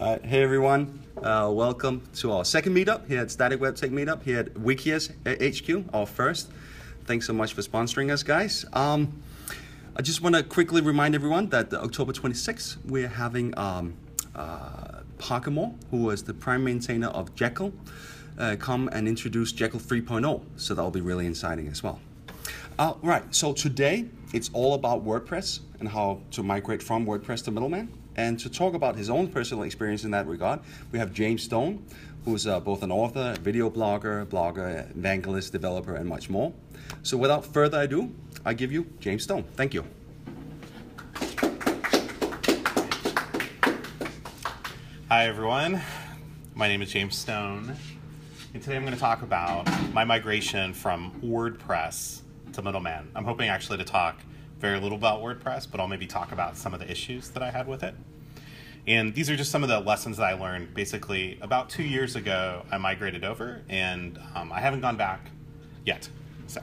Uh, hey everyone, uh, welcome to our second meetup here at Static Web Tech Meetup here at Wikia's HQ, our first. Thanks so much for sponsoring us, guys. Um, I just want to quickly remind everyone that October 26th, we're having um, uh, Moore, who was the prime maintainer of Jekyll, uh, come and introduce Jekyll 3.0. So that'll be really exciting as well. Uh, right, so today it's all about WordPress and how to migrate from WordPress to Middleman. And to talk about his own personal experience in that regard, we have James Stone, who's uh, both an author, video blogger, blogger, evangelist, developer, and much more. So without further ado, I give you James Stone. Thank you. Hi, everyone. My name is James Stone, and today I'm going to talk about my migration from WordPress to Middleman. I'm hoping actually to talk very little about WordPress, but I'll maybe talk about some of the issues that I had with it. And these are just some of the lessons that I learned. Basically, about two years ago, I migrated over, and um, I haven't gone back yet. So,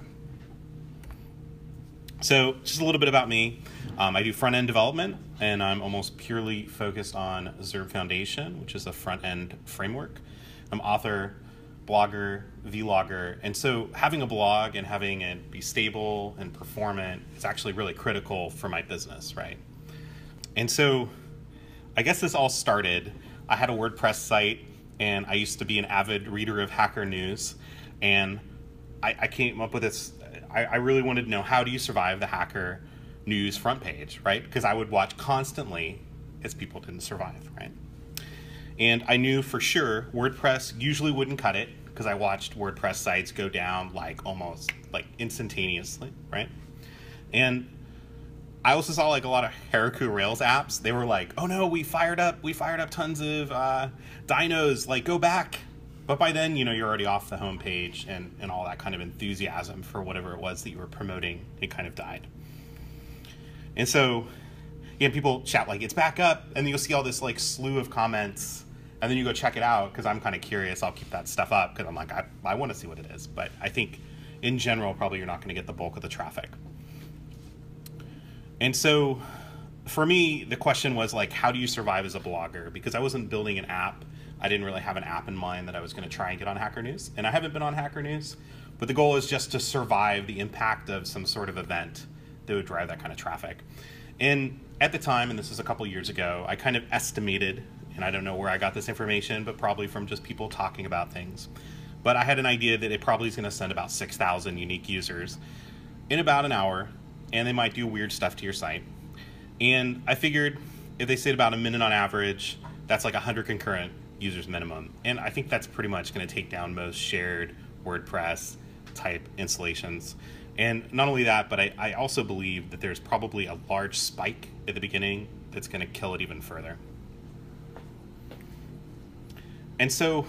so just a little bit about me. Um, I do front end development, and I'm almost purely focused on Zurb Foundation, which is a front end framework. I'm author, blogger, vlogger, and so having a blog and having it be stable and performant is actually really critical for my business, right? And so I guess this all started. I had a WordPress site, and I used to be an avid reader of Hacker News, and I, I came up with this. I, I really wanted to know how do you survive the Hacker News front page, right? Because I would watch constantly as people didn't survive, right? And I knew for sure WordPress usually wouldn't cut it because I watched WordPress sites go down like almost like instantaneously, right? And I also saw like a lot of Heroku Rails apps. They were like, "Oh no, we fired up, we fired up tons of uh. Like, go back." But by then, you know, you're already off the homepage, and and all that kind of enthusiasm for whatever it was that you were promoting, it kind of died. And so, yeah, people chat like it's back up, and you'll see all this like slew of comments and then you go check it out because I'm kind of curious. I'll keep that stuff up because I'm like, I, I want to see what it is. But I think in general, probably you're not going to get the bulk of the traffic. And so for me, the question was like, how do you survive as a blogger? Because I wasn't building an app. I didn't really have an app in mind that I was going to try and get on Hacker News. And I haven't been on Hacker News, but the goal is just to survive the impact of some sort of event that would drive that kind of traffic. And at the time, and this is a couple years ago, I kind of estimated and I don't know where I got this information, but probably from just people talking about things. But I had an idea that it probably is going to send about 6,000 unique users in about an hour, and they might do weird stuff to your site. And I figured if they sit about a minute on average, that's like 100 concurrent users minimum. And I think that's pretty much going to take down most shared WordPress type installations. And not only that, but I, I also believe that there's probably a large spike at the beginning that's going to kill it even further. And so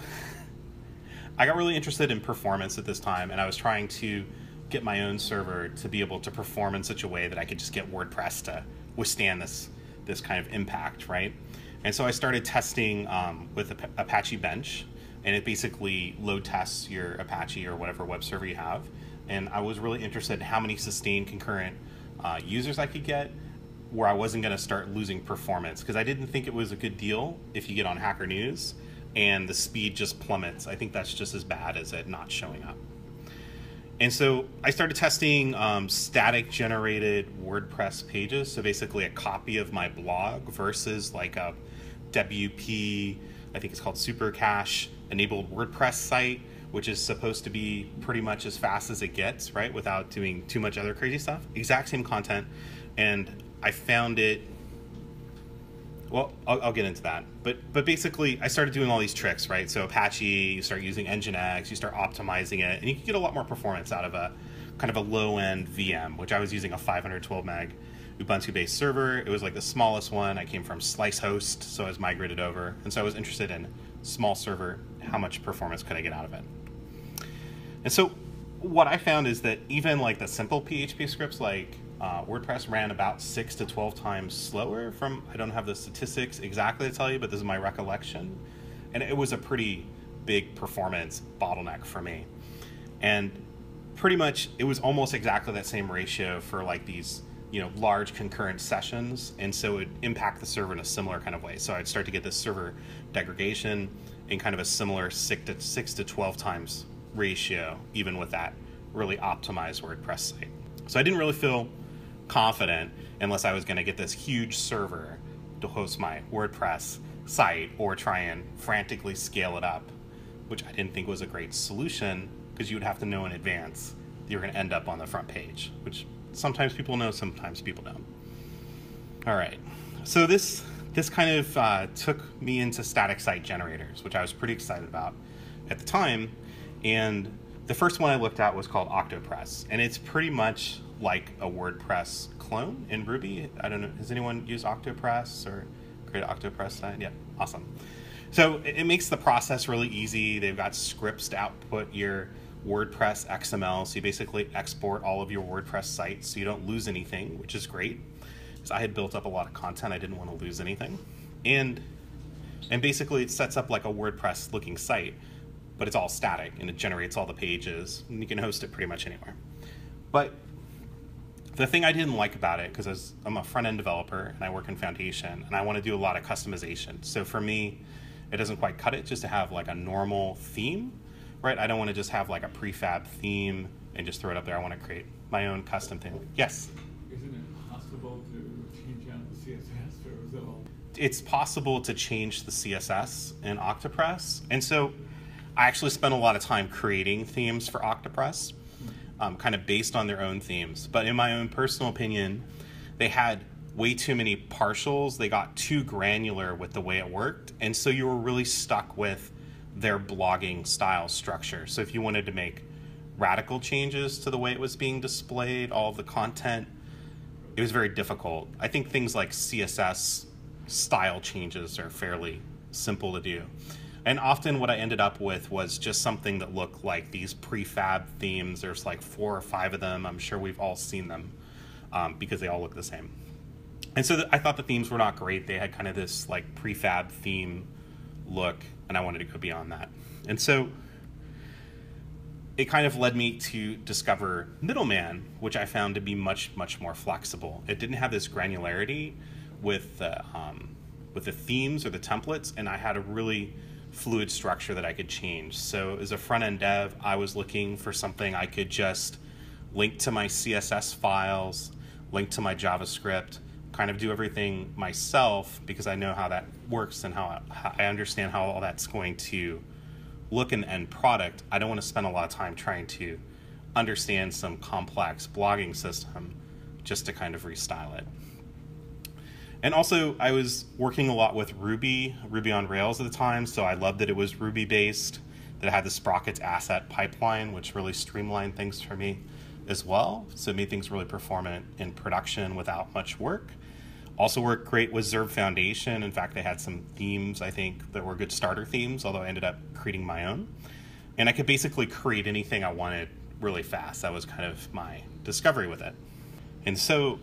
I got really interested in performance at this time, and I was trying to get my own server to be able to perform in such a way that I could just get WordPress to withstand this this kind of impact, right? And so I started testing um, with Apache Bench, and it basically load tests your Apache or whatever web server you have. And I was really interested in how many sustained concurrent uh, users I could get, where I wasn't going to start losing performance because I didn't think it was a good deal if you get on Hacker News and the speed just plummets. I think that's just as bad as it not showing up. And so I started testing um, static generated WordPress pages. So basically a copy of my blog versus like a WP, I think it's called Super Cache enabled WordPress site, which is supposed to be pretty much as fast as it gets, right? Without doing too much other crazy stuff. Exact same content. And I found it well, I'll, I'll, get into that. But but basically, I started doing all these tricks, right? So Apache, you start using Nginx, you start optimizing it, and you can get a lot more performance out of a kind of a low end VM, which I was using a 512 meg Ubuntu based server. It was like the smallest one. I came from Slicehost, so I was migrated over, and so I was interested in small server. How much performance could I get out of it? And so what I found is that even like the simple PHP scripts, like uh, WordPress ran about six to 12 times slower from, I don't have the statistics exactly to tell you, but this is my recollection. And it was a pretty big performance bottleneck for me. And pretty much it was almost exactly that same ratio for like these you know, large concurrent sessions, and so it would impact the server in a similar kind of way. So I'd start to get this server degradation in kind of a similar six to six to twelve times ratio, even with that really optimized WordPress site. So I didn't really feel confident unless I was going to get this huge server to host my WordPress site or try and frantically scale it up, which I didn't think was a great solution because you would have to know in advance that you're going to end up on the front page, which sometimes people know, sometimes people don't. All right, so this this kind of uh, took me into static site generators, which I was pretty excited about at the time. And the first one I looked at was called Octopress, and it's pretty much like a WordPress clone in Ruby. I don't know, has anyone used Octopress or create an Octopress site? Yeah, awesome. So it, it makes the process really easy. They've got scripts to output your WordPress XML, so you basically export all of your WordPress sites so you don't lose anything, which is great. Because I had built up a lot of content, I didn't want to lose anything. And and basically it sets up like a WordPress looking site, but it's all static and it generates all the pages and you can host it pretty much anywhere. But the thing I didn't like about it, because I'm a front end developer and I work in Foundation and I want to do a lot of customization. So for me, it doesn't quite cut it just to have like a normal theme, right? I don't want to just have like a prefab theme and just throw it up there. I want to create my own custom thing. Yes? Isn't it possible to change out the CSS or is it all? It's possible to change the CSS in Octopress. And so I actually spent a lot of time creating themes for Octopress um, kind of based on their own themes. But in my own personal opinion, they had way too many partials. They got too granular with the way it worked. And so you were really stuck with their blogging style structure. So if you wanted to make radical changes to the way it was being displayed, all of the content, it was very difficult. I think things like CSS style changes are fairly simple to do. And often what I ended up with was just something that looked like these prefab themes. There's like four or five of them. I'm sure we've all seen them um, because they all look the same. And so th- I thought the themes were not great. They had kind of this like prefab theme look, and I wanted to go beyond that. And so it kind of led me to discover Middleman, which I found to be much, much more flexible. It didn't have this granularity with the, um, with the themes or the templates, and I had a really fluid structure that I could change. So as a front end dev, I was looking for something I could just link to my CSS files, link to my JavaScript, kind of do everything myself because I know how that works and how I, understand how all that's going to look in the end product. I don't want to spend a lot of time trying to understand some complex blogging system just to kind of restyle it. And also, I was working a lot with Ruby, Ruby on Rails at the time, so I loved that it was Ruby based, that it had the Sprockets asset pipeline, which really streamlined things for me as well. So it made things really performant in production without much work. Also worked great with Zurb Foundation. In fact, they had some themes, I think, that were good starter themes, although I ended up creating my own. And I could basically create anything I wanted really fast. That was kind of my discovery with it. And so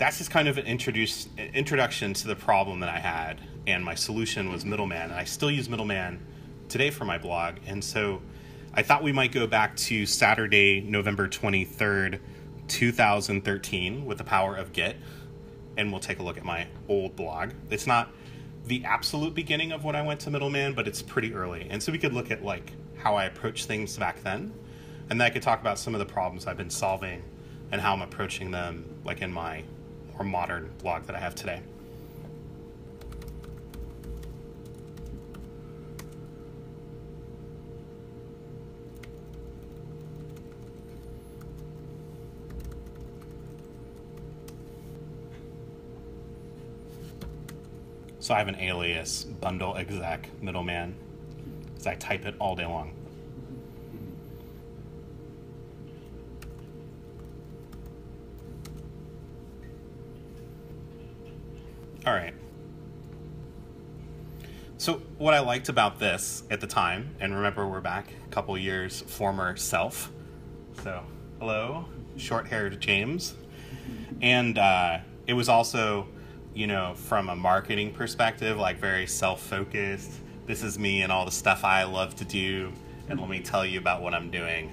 that's just kind of an introduce, introduction to the problem that I had, and my solution was Middleman. And I still use Middleman today for my blog. And so I thought we might go back to Saturday, November 23rd, 2013, with the power of Git, and we'll take a look at my old blog. It's not the absolute beginning of when I went to Middleman, but it's pretty early. And so we could look at like how I approached things back then, and then I could talk about some of the problems I've been solving and how I'm approaching them like in my modern blog that I have today. So I have an alias, bundle exec middleman, because I type it all day long. So what I liked about this at the time, and remember we're back a couple years, former self. So hello, short-haired James, and uh, it was also, you know, from a marketing perspective, like very self-focused. This is me and all the stuff I love to do, and let me tell you about what I'm doing.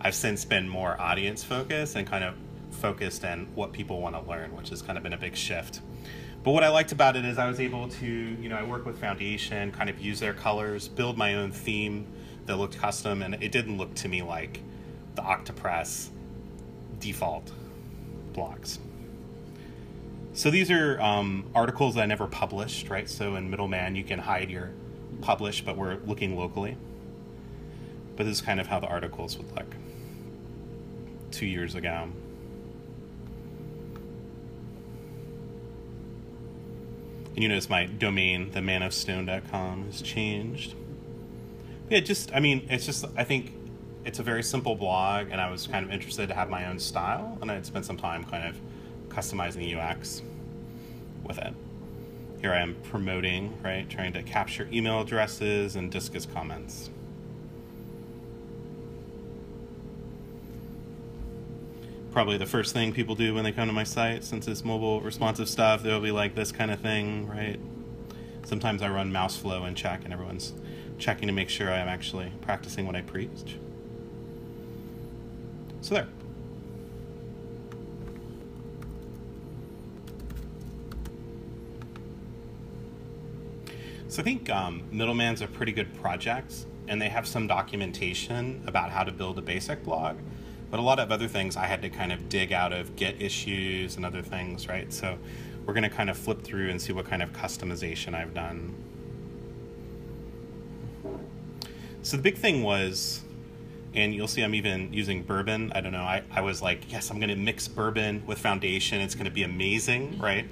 I've since been more audience focused and kind of focused on what people want to learn, which has kind of been a big shift. But what I liked about it is I was able to, you know, I work with Foundation, kind of use their colors, build my own theme that looked custom, and it didn't look to me like the Octopress default blocks. So these are um, articles I never published, right? So in Middleman, you can hide your publish, but we're looking locally. But this is kind of how the articles would look two years ago. And you notice my domain, the manofstone.com, has changed. Yeah, just, I mean, it's just, I think it's a very simple blog, and I was kind of interested to have my own style, and I'd spent some time kind of customizing the UX with it. Here I am promoting, right, trying to capture email addresses and Disqus comments. Probably the first thing people do when they come to my site, since it's mobile responsive stuff, they'll be like this kind of thing, right? Sometimes I run Mouseflow and check, and everyone's checking to make sure I'm actually practicing what I preach. So there. So I think um, Middleman's a pretty good project, and they have some documentation about how to build a basic blog. But a lot of other things I had to kind of dig out of Git issues and other things, right? So we're going to kind of flip through and see what kind of customization I've done. So the big thing was, and you'll see I'm even using bourbon. I don't know. I, I was like, yes, I'm going to mix bourbon with foundation. It's going to be amazing, right?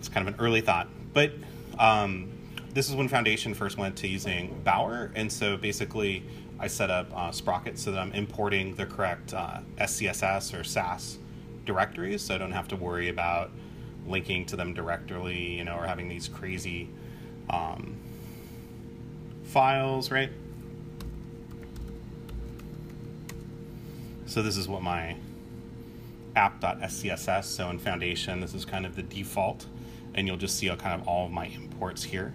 It's kind of an early thought. But um, this is when Foundation first went to using Bower, and so basically I set up uh, Sprocket so that I'm importing the correct uh, SCSS or Sass directories, so I don't have to worry about linking to them directly, you know, or having these crazy um, files, right? So this is what my app.scss, so in Foundation, this is kind of the default and you'll just see kind of all of my imports here.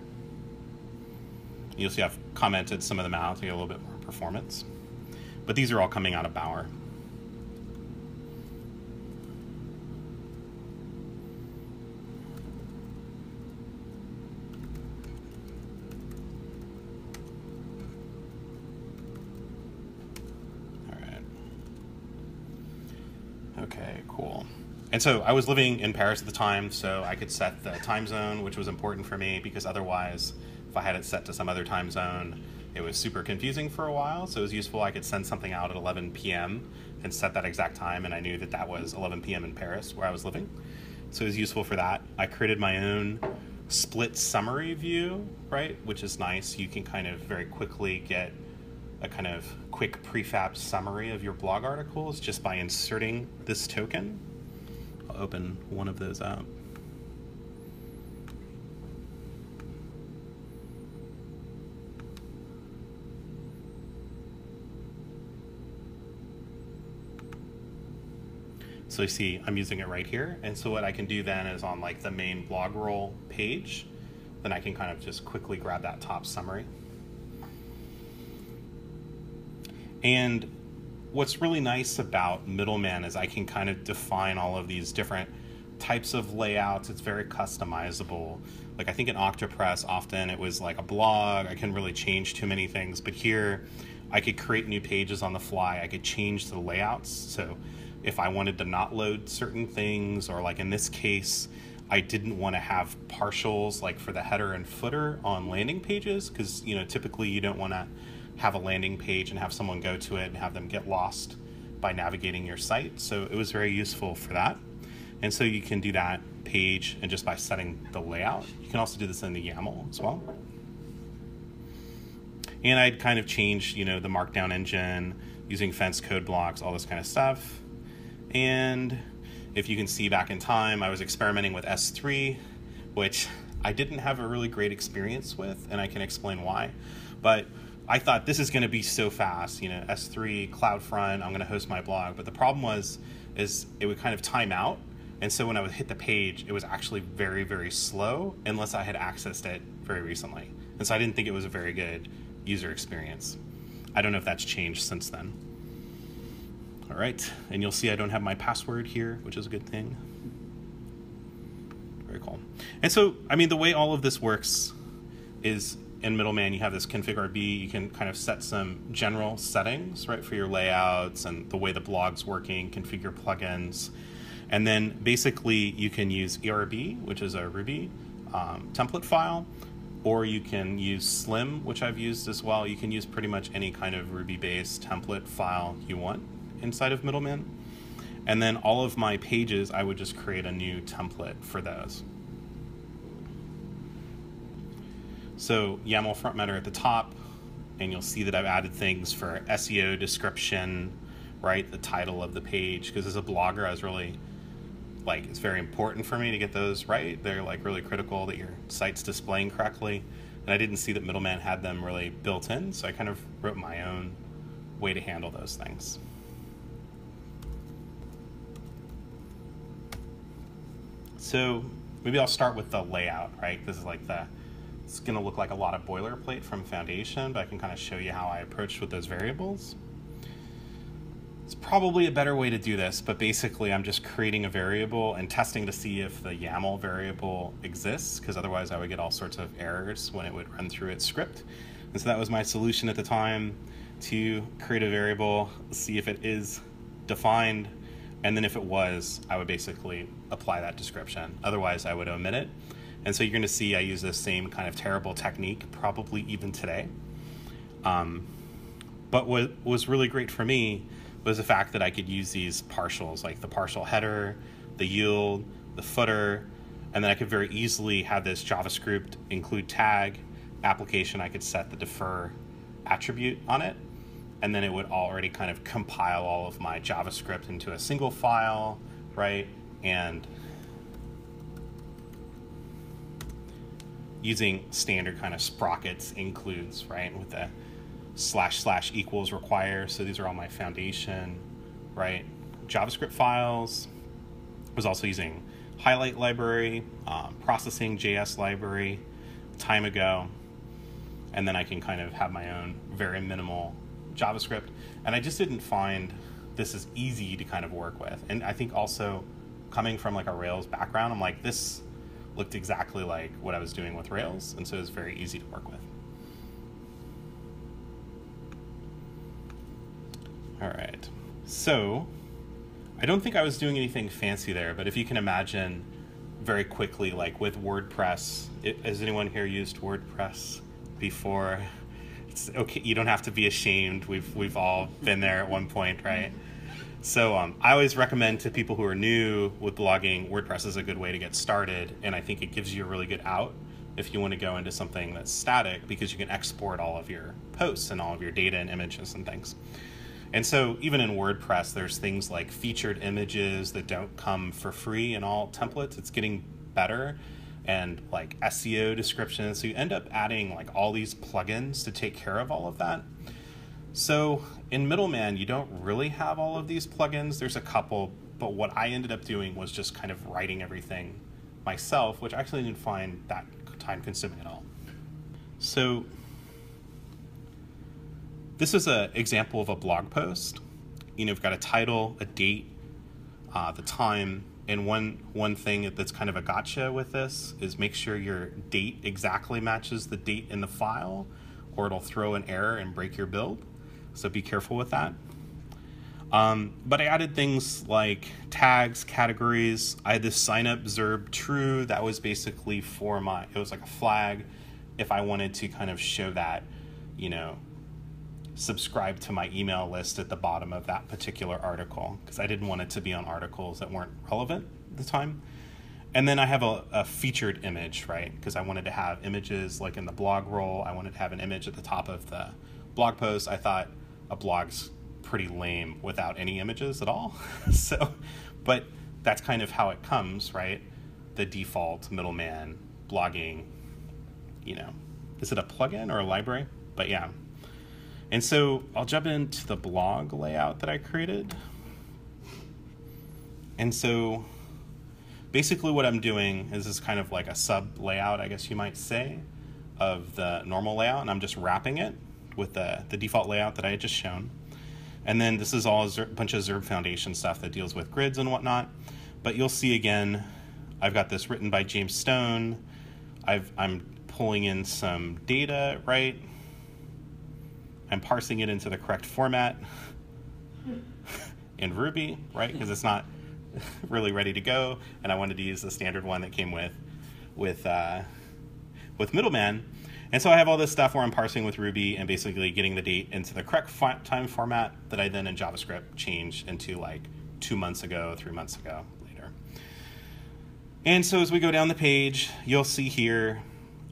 You'll see I've commented some of them out to get a little bit more performance. But these are all coming out of Bower. Okay, cool. And so I was living in Paris at the time, so I could set the time zone, which was important for me because otherwise, if I had it set to some other time zone, it was super confusing for a while. So it was useful. I could send something out at 11 p.m. and set that exact time, and I knew that that was 11 p.m. in Paris where I was living. So it was useful for that. I created my own split summary view, right, which is nice. You can kind of very quickly get a kind of quick prefab summary of your blog articles just by inserting this token I'll open one of those up. So you see I'm using it right here. And so what I can do then is on like the main blog roll page, then I can kind of just quickly grab that top summary. And what's really nice about Middleman is I can kind of define all of these different types of layouts. It's very customizable. Like I think in Octopress, often it was like a blog. I couldn't really change too many things, but here I could create new pages on the fly. I could change the layouts. So if I wanted to not load certain things, or like in this case, I didn't want to have partials like for the header and footer on landing pages because you know typically you don't want to have a landing page and have someone go to it and have them get lost by navigating your site. So it was very useful for that. And so you can do that page and just by setting the layout. You can also do this in the YAML as well. And I'd kind of changed, you know, the markdown engine using fence code blocks, all this kind of stuff. And if you can see back in time, I was experimenting with S3, which I didn't have a really great experience with, and I can explain why. But I thought this is going to be so fast, you know, S3, CloudFront, I'm going to host my blog. But the problem was, is it would kind of time out. And so when I would hit the page, it was actually very, very slow unless I had accessed it very recently. And so I didn't think it was a very good user experience. I don't know if that's changed since then. All right, and you'll see I don't have my password here, which is a good thing. Very cool. And so, I mean, the way all of this works is in Middleman, you have this config RB. You can kind of set some general settings, right, for your layouts and the way the blog's working, configure plugins. And then basically you can use ERB, which is a Ruby um, template file, or you can use Slim, which I've used as well. You can use pretty much any kind of Ruby-based template file you want inside of Middleman. And then all of my pages, I would just create a new template for those. So YAML front matter at the top, and you'll see that I've added things for SEO description, right? The title of the page, because as a blogger, I was really like it's very important for me to get those right. They're like really critical that your site's displaying correctly. And I didn't see that Middleman had them really built in, so I kind of wrote my own way to handle those things. So maybe I'll start with the layout, right? This is like the it's going to look like a lot of boilerplate from Foundation, but I can kind of show you how I approached with those variables. It's probably a better way to do this, but basically I'm just creating a variable and testing to see if the YAML variable exists, because otherwise I would get all sorts of errors when it would run through its script. And so that was my solution at the time to create a variable, see if it is defined, and then if it was, I would basically apply that description. Otherwise, I would omit it. And so you're going to see I use this same kind of terrible technique probably even today. Um, but what was really great for me was the fact that I could use these partials, like the partial header, the yield, the footer, and then I could very easily have this JavaScript include tag application. I could set the defer attribute on it, and then it would already kind of compile all of my JavaScript into a single file, right? And using standard kind of sprockets includes, right, with the slash slash equals require. So these are all my foundation, right, JavaScript files. I was also using highlight library, um, processing JS library time ago, and then I can kind of have my own very minimal JavaScript. And I just didn't find this as easy to kind of work with. And I think also coming from like a Rails background, I'm like, this looked exactly like what I was doing with Rails, and so it was very easy to work with. All right, so I don't think I was doing anything fancy there, but if you can imagine very quickly, like with WordPress, it, has anyone here used WordPress before? It's okay, you don't have to be ashamed. We've we've all been there at one point, right? So um, I always recommend to people who are new with blogging, WordPress is a good way to get started, and I think it gives you a really good out if you want to go into something that's static because you can export all of your posts and all of your data and images and things. And so even in WordPress, there's things like featured images that don't come for free in all templates. It's getting better and like SEO descriptions. So you end up adding like all these plugins to take care of all of that. So in Middleman, you don't really have all of these plugins. There's a couple, but what I ended up doing was just kind of writing everything myself, which actually didn't find that time consuming at all. So this is an example of a blog post. You know, you've got a title, a date, uh, the time, and one one thing that's kind of a gotcha with this is make sure your date exactly matches the date in the file, or it'll throw an error and break your build. So be careful with that. Um, but I added things like tags, categories. I had this sign up Zurb true. That was basically for my, it was like a flag if I wanted to kind of show that, you know, subscribe to my email list at the bottom of that particular article because I didn't want it to be on articles that weren't relevant at the time. And then I have a, a featured image, right? Because I wanted to have images like in the blog roll. I wanted to have an image at the top of the blog post. I thought a blog's pretty lame without any images at all. so, but that's kind of how it comes, right? The default middleman blogging, you know, is it a plugin or a library? But yeah. And so I'll jump into the blog layout that I created. And so basically what I'm doing is this kind of like a sub layout, I guess you might say, of the normal layout, and I'm just wrapping it with the, the default layout that I had just shown. And then this is all a bunch of Zurb Foundation stuff that deals with grids and whatnot. But you'll see again, I've got this written by James Stone. I've, I'm pulling in some data, right? I'm parsing it into the correct format in Ruby, right? Because it's not really ready to go, and I wanted to use the standard one that came with with uh, with Middleman. And so I have all this stuff where I'm parsing with Ruby and basically getting the date into the correct time format that I then in JavaScript change into like two months ago, three months ago, later. And so as we go down the page, you'll see here,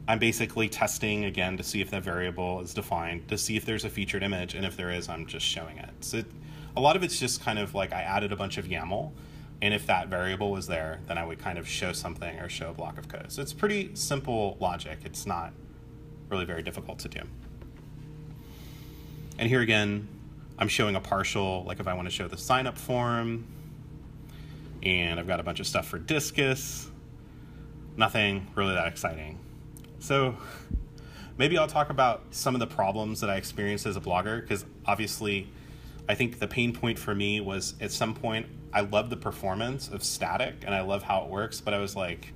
I'm basically testing again to see if that variable is defined, to see if there's a featured image, and if there is, I'm just showing it. So it, a lot of it's just kind of like I added a bunch of YAML, and if that variable was there, then I would kind of show something or show a block of code. So it's pretty simple logic. It's not really very difficult to do. And here again, I'm showing a partial, like if I want to show the sign up form, and I've got a bunch of stuff for Disqus. Nothing really that exciting. So maybe I'll talk about some of the problems that I experienced as a blogger, because obviously I think the pain point for me was at some point I love the performance of static and I love how it works, but I was like,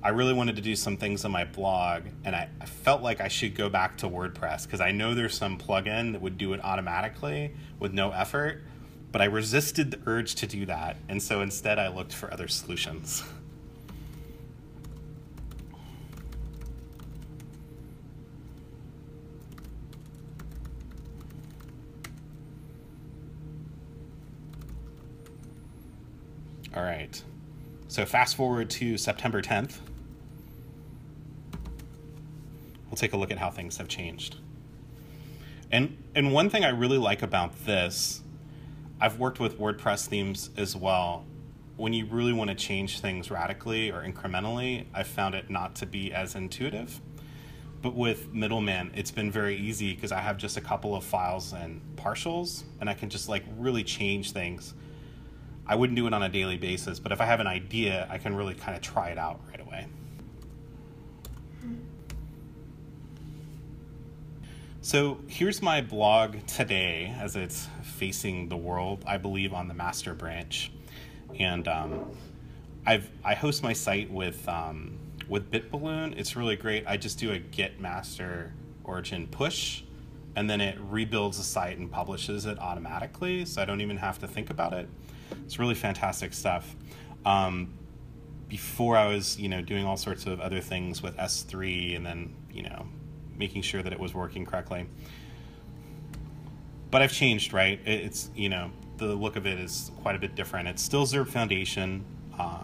I really wanted to do some things on my blog, and I, I felt like I should go back to WordPress because I know there's some plugin that would do it automatically with no effort, but I resisted the urge to do that, and so instead I looked for other solutions. All right. So fast forward to September 10th we'll take a look at how things have changed. And and one thing I really like about this, I've worked with WordPress themes as well. When you really want to change things radically or incrementally, I found it not to be as intuitive. But with Middleman, it's been very easy because I have just a couple of files and partials, and I can just like really change things. I wouldn't do it on a daily basis, but if I have an idea, I can really kind of try it out right away. So here's my blog today as it's facing the world, I believe, on the master branch. And um, I've, I host my site with, um, with BitBalloon. It's really great. I just do a git master origin push, and then it rebuilds the site and publishes it automatically, so I don't even have to think about it. It's really fantastic stuff. Um, before I was, you know, doing all sorts of other things with S3 and then, you know, making sure that it was working correctly. But I've changed, right? It's, you know, the look of it is quite a bit different. It's still Zurb Foundation, uh,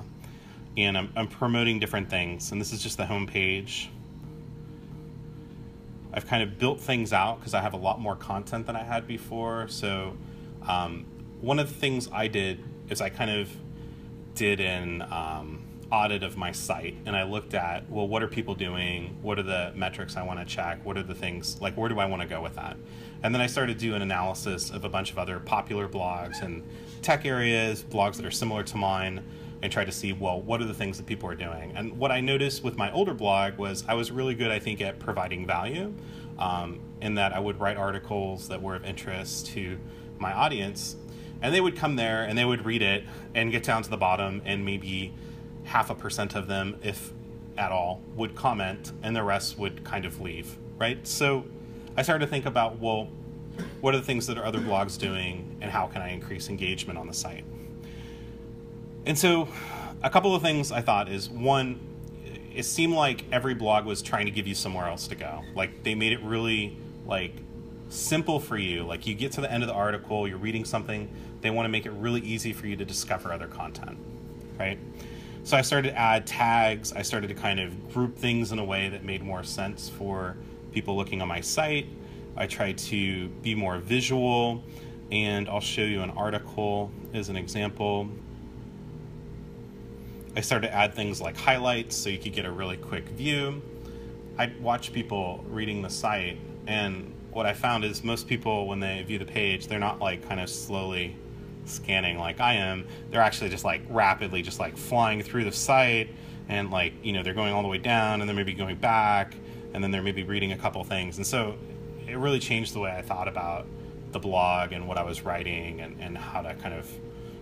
and I'm, I'm promoting different things. And this is just the home page. I've kind of built things out because I have a lot more content than I had before. So um, one of the things I did is I kind of did an um, audit of my site and I looked at, well, what are people doing? What are the metrics I want to check? What are the things, like, where do I want to go with that? And then I started to do an analysis of a bunch of other popular blogs and tech areas, blogs that are similar to mine, and try to see, well, what are the things that people are doing? And what I noticed with my older blog was I was really good, I think, at providing value um, in that I would write articles that were of interest to my audience. And they would come there and they would read it and get down to the bottom and maybe half a percent of them, if at all, would comment, and the rest would kind of leave, right? So I started to think about, well, what are the things that are other blogs doing, and how can I increase engagement on the site? And so a couple of things I thought is one, it seemed like every blog was trying to give you somewhere else to go. Like they made it really like simple for you. Like you get to the end of the article, you're reading something, they want to make it really easy for you to discover other content, right? So I started to add tags. I started to kind of group things in a way that made more sense for people looking on my site. I tried to be more visual, and I'll show you an article as an example. I started to add things like highlights so you could get a really quick view. I watch people reading the site, and what I found is most people, when they view the page, they're not like kind of slowly scanning like I am, they're actually just like rapidly just like flying through the site and like, you know, they're going all the way down and then maybe going back and then they're maybe reading a couple things. And so it really changed the way I thought about the blog and what I was writing and, and how to kind of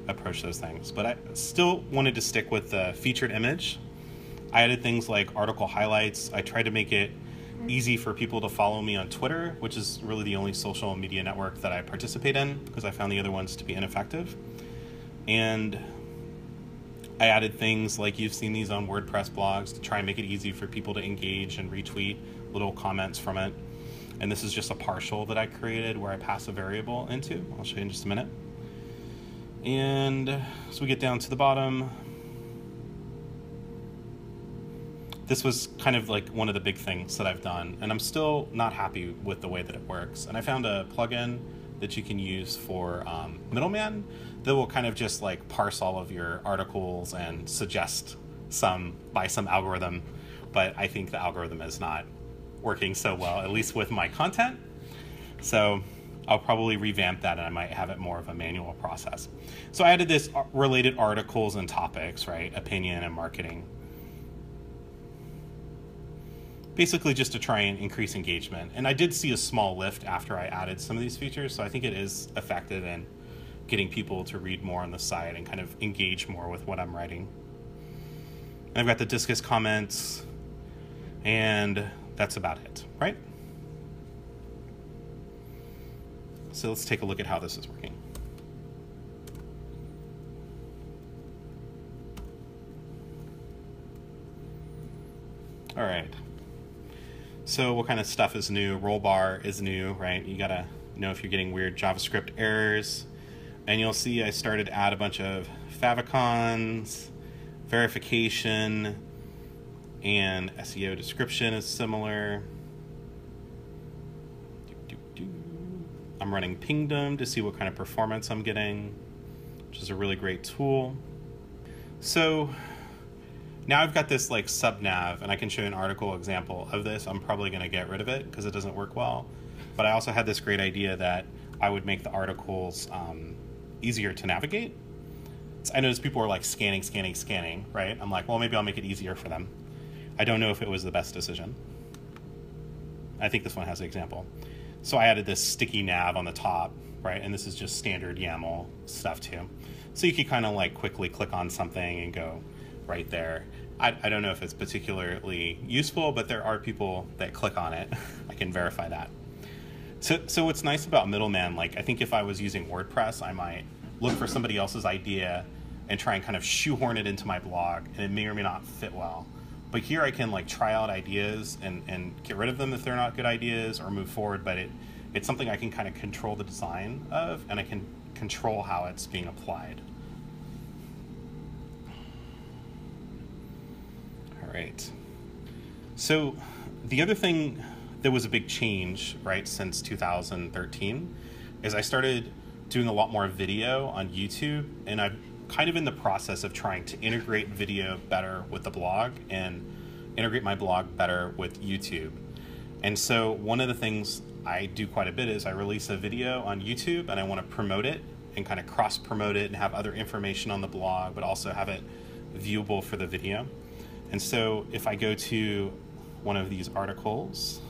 approach those things. But I still wanted to stick with the featured image. I added things like article highlights. I tried to make it easy for people to follow me on Twitter, which is really the only social media network that I participate in because I found the other ones to be ineffective. And I added things like you've seen these on WordPress blogs to try and make it easy for people to engage and retweet little comments from it. And this is just a partial that I created where I pass a variable into. I'll show you in just a minute. And so we get down to the bottom. This was kind of like one of the big things that I've done, and I'm still not happy with the way that it works. And I found a plugin that you can use for um, Middleman that will kind of just like parse all of your articles and suggest some by some algorithm. But I think the algorithm is not working so well, at least with my content. So I'll probably revamp that and I might have it more of a manual process. So I added this related articles and topics, right? Opinion and marketing. Basically, just to try and increase engagement. And I did see a small lift after I added some of these features, so I think it is effective in getting people to read more on the site and kind of engage more with what I'm writing. And I've got the Disqus comments, and that's about it, right? So let's take a look at how this is working. All right. So what kind of stuff is new? Rollbar is new, right? You gotta know if you're getting weird JavaScript errors. And you'll see I started add a bunch of favicons, verification, and SEO description is similar. I'm running Pingdom to see what kind of performance I'm getting, which is a really great tool. So now I've got this like sub nav and I can show you an article example of this. I'm probably going to get rid of it because it doesn't work well. But I also had this great idea that I would make the articles um, easier to navigate. So I noticed people were like scanning, scanning, scanning, right? I'm like, well, maybe I'll make it easier for them. I don't know if it was the best decision. I think this one has an example. So I added this sticky nav on the top, right? And this is just standard YAML stuff too. So you could kind of like quickly click on something and go right there. I, I don't know if it's particularly useful, but there are people that click on it. I can verify that. So, so what's nice about Middleman, like I think if I was using WordPress, I might look for somebody else's idea and try and kind of shoehorn it into my blog, and it may or may not fit well. But here I can like try out ideas and, and get rid of them if they're not good ideas or move forward. But it it's something I can kind of control the design of and I can control how it's being applied. Right. So the other thing that was a big change, right, since 2013 is I started doing a lot more video on YouTube and I'm kind of in the process of trying to integrate video better with the blog and integrate my blog better with YouTube. And so one of the things I do quite a bit is I release a video on YouTube and I want to promote it and kind of cross promote it and have other information on the blog, but also have it viewable for the video. And so if I go to one of these articles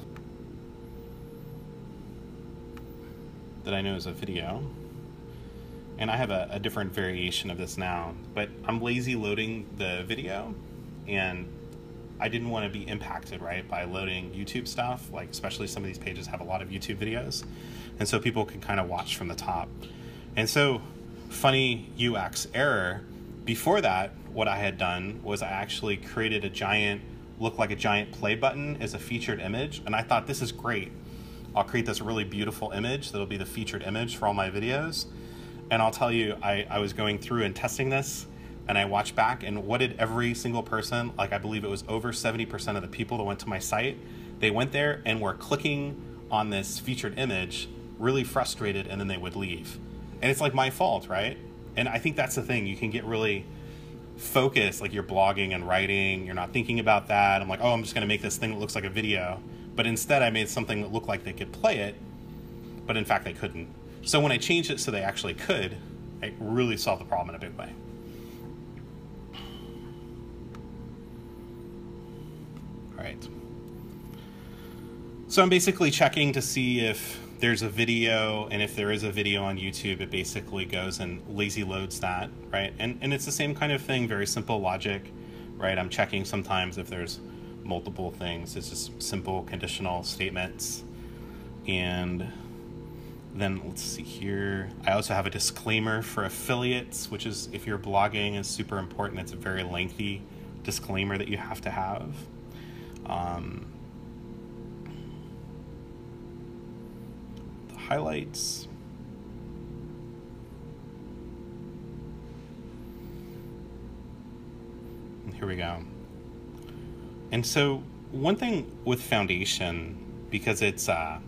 that I know is a video, and I have a, a, different variation of this now, but I'm lazy loading the video and I didn't want to be impacted, right, by loading YouTube stuff, like especially some of these pages have a lot of YouTube videos. And so people can kind of watch from the top. And so funny UX error, before that, what I had done was I actually created a giant, look like a giant play button as a featured image. And I thought this is great. I'll create this really beautiful image that'll be the featured image for all my videos and I'll tell you, I, I was going through and testing this and I watched back and what did every single person, like I believe it was over 70% of the people that went to my site, they went there and were clicking on this featured image, really frustrated, and then they would leave. And it's like my fault, right? And I think that's the thing. You can get really focused, like you're blogging and writing, you're not thinking about that. I'm like, oh, I'm just gonna make this thing that looks like a video. But instead, I made something that looked like they could play it, but in fact, they couldn't. So when I changed it so they actually could, I really solved the problem in a big way. All right. So I'm basically checking to see if there's a video, and if there is a video on YouTube, it basically goes and lazy loads that, right? And and it's the same kind of thing, very simple logic, right? I'm checking sometimes if there's multiple things. It's just simple conditional statements, and then let's see here. I also have a disclaimer for affiliates, which is if you're blogging is super important. It's a very lengthy disclaimer that you have to have. Um, highlights. Here we go. And so, one thing with Foundation, because it's a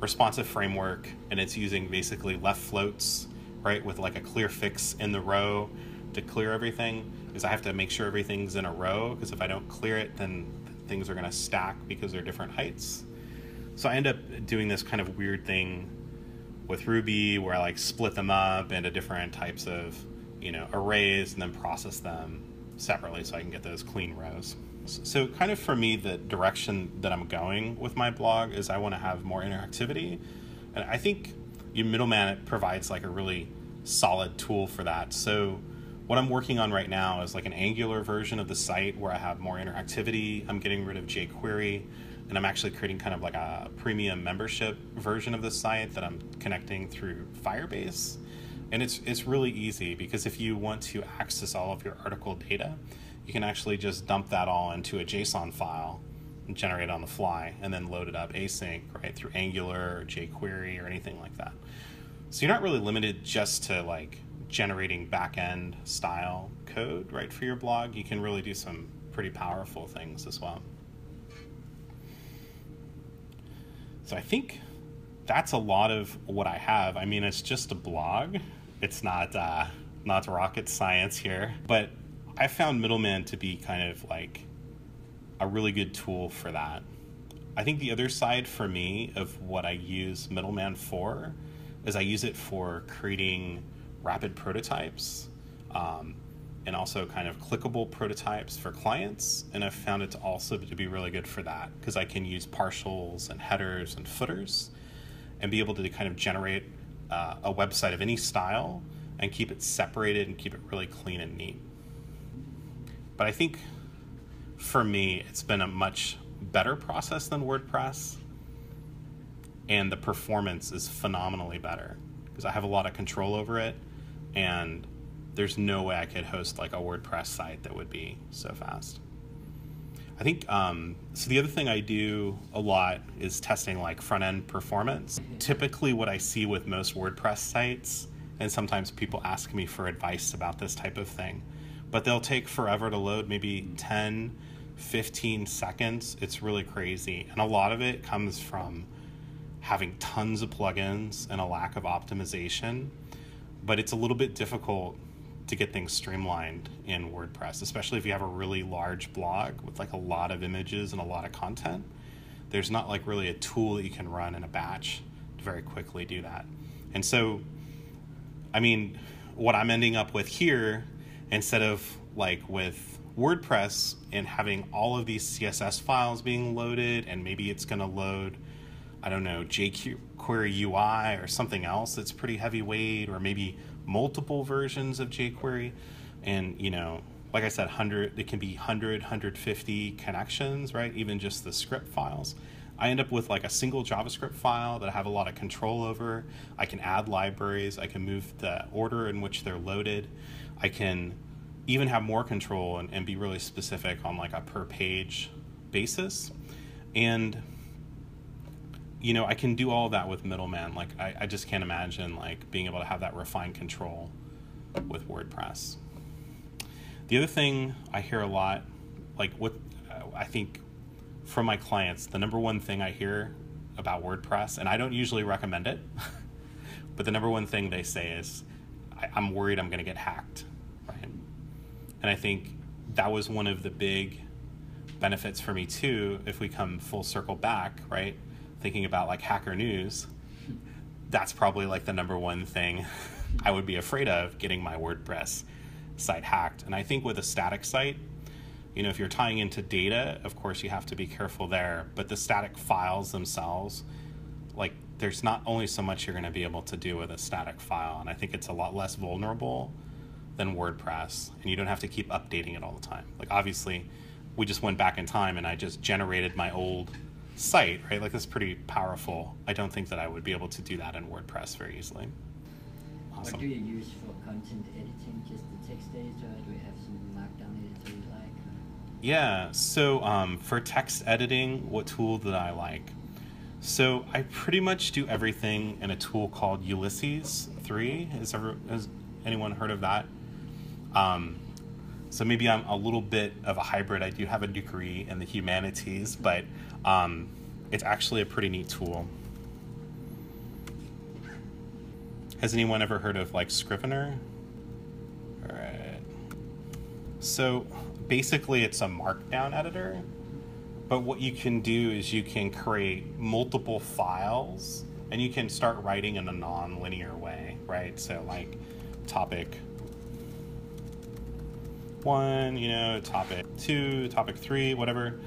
responsive framework and it's using basically left floats, right, with like a clear fix in the row to clear everything, is I have to make sure everything's in a row because if I don't clear it, then things are going to stack because they're different heights. So I end up doing this kind of weird thing with Ruby where I like split them up into different types of, you know, arrays and then process them separately so I can get those clean rows. So kind of for me, the direction that I'm going with my blog is I want to have more interactivity. And I think your middleman it provides like a really solid tool for that. So what I'm working on right now is like an Angular version of the site where I have more interactivity. I'm getting rid of jQuery and I'm actually creating kind of like a premium membership version of the site that I'm connecting through Firebase. And it's it's really easy because if you want to access all of your article data, you can actually just dump that all into a JSON file and generate it on the fly and then load it up async, right, through Angular or jQuery or anything like that. So you're not really limited just to like generating back-end style code, right, for your blog. You can really do some pretty powerful things as well. So I think that's a lot of what I have. I mean, it's just a blog. It's not uh, not rocket science here, but I found Middleman to be kind of like a really good tool for that. I think the other side for me of what I use Middleman for is I use it for creating rapid prototypes um, and also kind of clickable prototypes for clients. And I've found it to also to be really good for that because I can use partials and headers and footers and be able to kind of generate uh, a website of any style and keep it separated and keep it really clean and neat. But I think for me, it's been a much better process than WordPress. And the performance is phenomenally better because I have a lot of control over it. And there's no way I could host like a WordPress site that would be so fast. I think um, so. The other thing I do a lot is testing like front end performance. Typically, what I see with most WordPress sites, and sometimes people ask me for advice about this type of thing, but they'll take forever to load, maybe 10, 15 seconds. It's really crazy. And a lot of it comes from having tons of plugins and a lack of optimization. But it's a little bit difficult to get things streamlined in WordPress, especially if you have a really large blog with like a lot of images and a lot of content. There's not like really a tool that you can run in a batch to very quickly do that. And so, I mean, what I'm ending up with here, instead of like with WordPress and having all of these CSS files being loaded, and maybe it's going to load, I don't know, jQuery UI or something else that's pretty heavyweight, or maybe multiple versions of jQuery. And, you know, like I said, 100, it can be 100, 150 connections, right? Even just the script files. I end up with like a single JavaScript file that I have a lot of control over. I can add libraries. I can move the order in which they're loaded. I can even have more control and, and be really specific on like a per page basis. And you know, I can do all that with middleman. Like, I, I just can't imagine like being able to have that refined control with WordPress. The other thing I hear a lot, like what uh, I think from my clients, the number one thing I hear about WordPress, and I don't usually recommend it, but the number one thing they say is, I, I'm worried I'm going to get hacked, right? And I think that was one of the big benefits for me too, if we come full circle back, right? Thinking about like hacker news, that's probably like the number one thing I would be afraid of getting my WordPress site hacked. And I think with a static site, you know, if you're tying into data, of course you have to be careful there, but the static files themselves, like there's not only so much you're going to be able to do with a static file, and I think it's a lot less vulnerable than WordPress, and you don't have to keep updating it all the time. Like obviously, we just went back in time and I just generated my old site, right? Like that's pretty powerful. I don't think that I would be able to do that in WordPress very easily. Awesome. What do you use for content editing? Just the text editor? Do you have some Markdown editor you like? Yeah. So um, for text editing, what tool did I like? So I pretty much do everything in a tool called Ulysses 3. Has, ever, has anyone heard of that? Um, so maybe I'm a little bit of a hybrid. I do have a degree in the humanities, but um, it's actually a pretty neat tool. Has anyone ever heard of like Scrivener? All right. So basically, it's a markdown editor. But what you can do is you can create multiple files and you can start writing in a non-linear way, right? So like topic one, you know, topic two, topic three, whatever.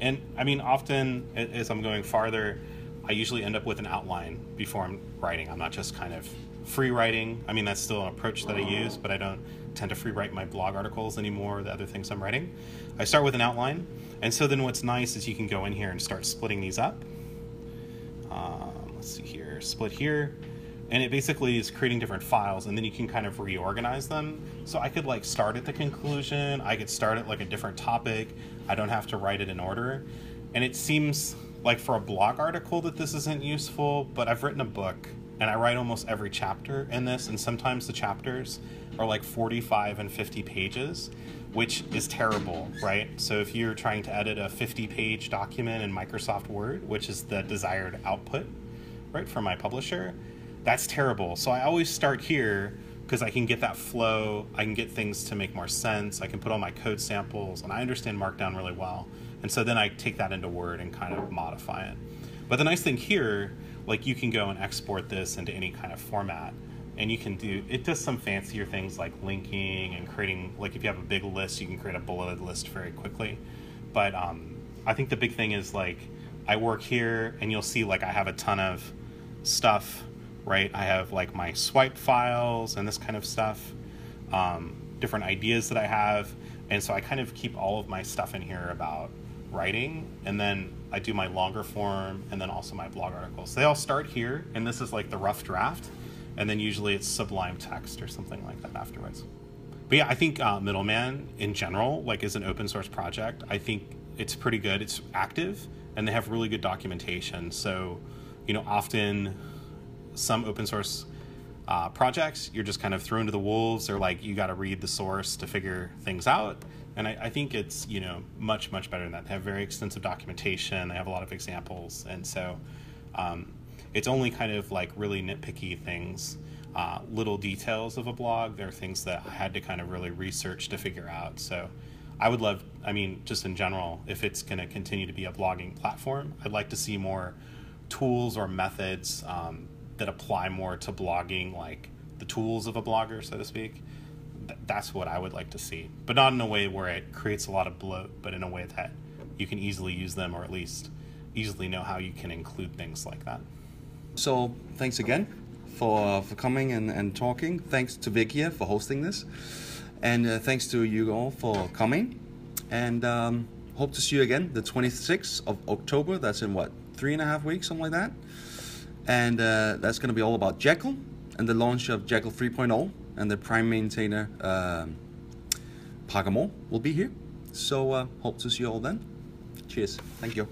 And I mean, often as I'm going farther, I usually end up with an outline before I'm writing. I'm not just kind of free writing. I mean, that's still an approach that I use, but I don't tend to free write my blog articles anymore, the other things I'm writing. I start with an outline. And so then what's nice is you can go in here and start splitting these up. Um, let's see here, split here. And it basically is creating different files and then you can kind of reorganize them. So I could like start at the conclusion, I could start at like a different topic. I don't have to write it in order. And it seems like for a blog article that this isn't useful, but I've written a book and I write almost every chapter in this, and sometimes the chapters are like 45 and 50 pages, which is terrible, right? So if you're trying to edit a 50 page document in Microsoft Word, which is the desired output, right, for my publisher, that's terrible. So I always start here because I can get that flow, I can get things to make more sense, I can put all my code samples, and I understand Markdown really well. And so then I take that into Word and kind of modify it. But the nice thing here like you can go and export this into any kind of format and you can do it does some fancier things like linking and creating like if you have a big list you can create a bulleted list very quickly but um, i think the big thing is like i work here and you'll see like i have a ton of stuff right i have like my swipe files and this kind of stuff um, different ideas that i have and so i kind of keep all of my stuff in here about writing and then I do my longer form and then also my blog articles. They all start here, and this is like the rough draft, and then usually it's Sublime Text or something like that afterwards. But yeah, I think uh, Middleman in general, like is an open source project, I think it's pretty good. It's active, and they have really good documentation. So, you know, often some open source uh, projects, you're just kind of thrown to the wolves, or like you got to read the source to figure things out and I, I, think it's you know much much better than that. They have very extensive documentation. They have a lot of examples, and so um, it's only kind of like really nitpicky things, uh, little details of a blog. There are things that I had to kind of really research to figure out. So I would love, I mean, just in general, if it's going to continue to be a blogging platform, I'd like to see more tools or methods um, that apply more to blogging, like the tools of a blogger, so to speak th- that's what I would like to see, but not in a way where it creates a lot of bloat, but in a way that you can easily use them, or at least easily know how you can include things like that. So thanks again for for coming and, and talking. Thanks to Wikia for hosting this, and uh, thanks to you all for coming. And um, hope to see you again the 26th of October. That's in what three and a half weeks, something like that. And uh, that's going to be all about Jekyll and the launch of Jekyll 3.0 and the prime maintainer, um, uh, Parker Moore, will be here. So uh, hope to see you all then. Cheers. Thank you.